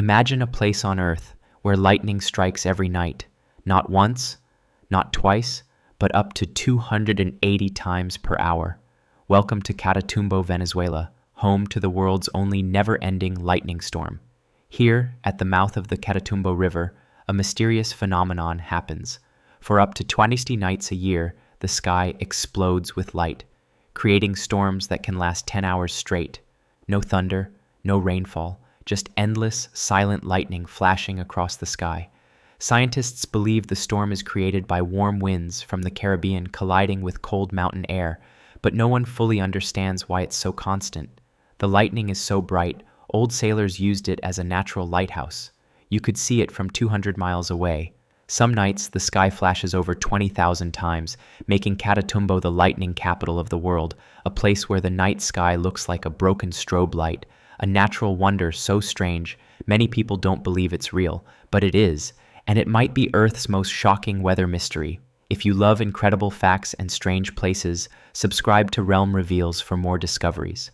Imagine a place on Earth where lightning strikes every night, not once, not twice, but up to 280 times per hour. Welcome to Catatumbo, Venezuela, home to the world's only never ending lightning storm. Here, at the mouth of the Catatumbo River, a mysterious phenomenon happens. For up to 20 nights a year, the sky explodes with light, creating storms that can last 10 hours straight. No thunder, no rainfall, just endless, silent lightning flashing across the sky. Scientists believe the storm is created by warm winds from the Caribbean colliding with cold mountain air, but no one fully understands why it's so constant. The lightning is so bright, old sailors used it as a natural lighthouse. You could see it from 200 miles away. Some nights, the sky flashes over 20,000 times, making Catatumbo the lightning capital of the world, a place where the night sky looks like a broken strobe light, a natural wonder so strange, many people don't believe it's real, but it is, and it might be Earth's most shocking weather mystery. If you love incredible facts and strange places, subscribe to Realm Reveals for more discoveries.